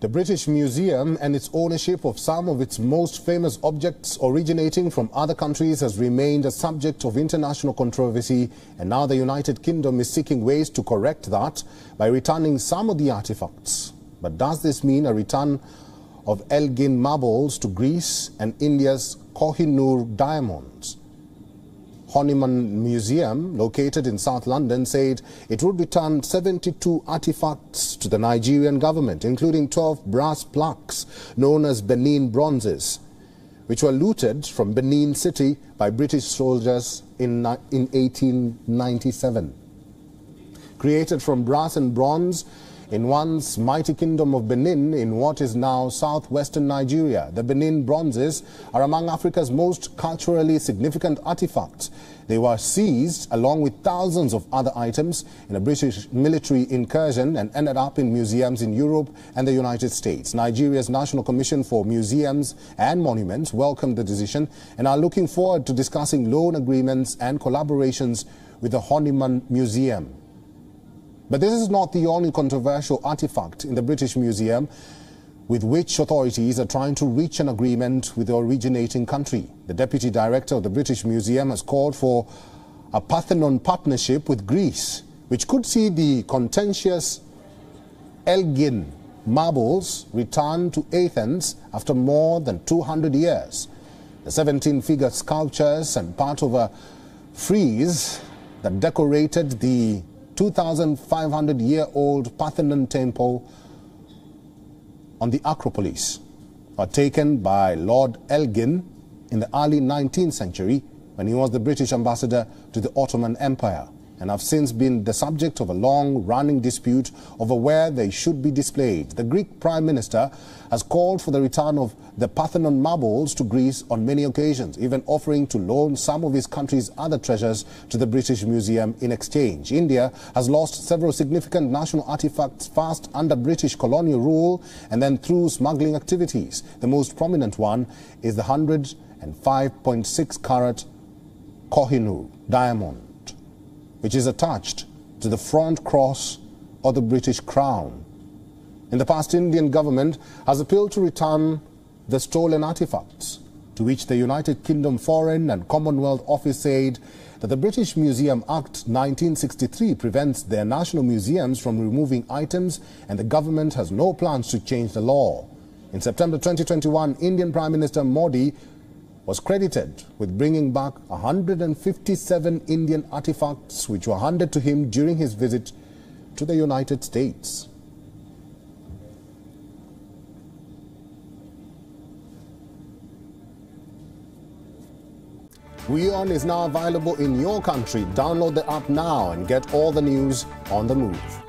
The British Museum and its ownership of some of its most famous objects originating from other countries has remained a subject of international controversy and now the United Kingdom is seeking ways to correct that by returning some of the artifacts. But does this mean a return of Elgin marbles to Greece and India's Kohinoor diamonds? Horniman Museum, located in South London, said it would return 72 artifacts to the Nigerian government, including 12 brass plaques known as Benin bronzes, which were looted from Benin City by British soldiers in, in 1897. Created from brass and bronze, in once mighty kingdom of Benin in what is now southwestern Nigeria. The Benin bronzes are among Africa's most culturally significant artifacts. They were seized along with thousands of other items in a British military incursion and ended up in museums in Europe and the United States. Nigeria's National Commission for Museums and Monuments welcomed the decision and are looking forward to discussing loan agreements and collaborations with the Horniman Museum. But this is not the only controversial artifact in the British Museum with which authorities are trying to reach an agreement with the originating country. The Deputy Director of the British Museum has called for a Parthenon partnership with Greece, which could see the contentious Elgin marbles returned to Athens after more than 200 years. The 17-figure sculptures and part of a frieze that decorated the 2,500-year-old Parthenon temple on the Acropolis were taken by Lord Elgin in the early 19th century when he was the British ambassador to the Ottoman Empire and have since been the subject of a long-running dispute over where they should be displayed. The Greek Prime Minister has called for the return of the Parthenon marbles to Greece on many occasions, even offering to loan some of his country's other treasures to the British Museum in exchange. India has lost several significant national artifacts first under British colonial rule and then through smuggling activities. The most prominent one is the 105.6 carat Kohinoor diamond which is attached to the front cross of the British crown. In the past, Indian government has appealed to return the stolen artifacts, to which the United Kingdom Foreign and Commonwealth Office said that the British Museum Act 1963 prevents their national museums from removing items and the government has no plans to change the law. In September 2021, Indian Prime Minister Modi was credited with bringing back 157 Indian artifacts which were handed to him during his visit to the United States. WION is now available in your country. Download the app now and get all the news on the move.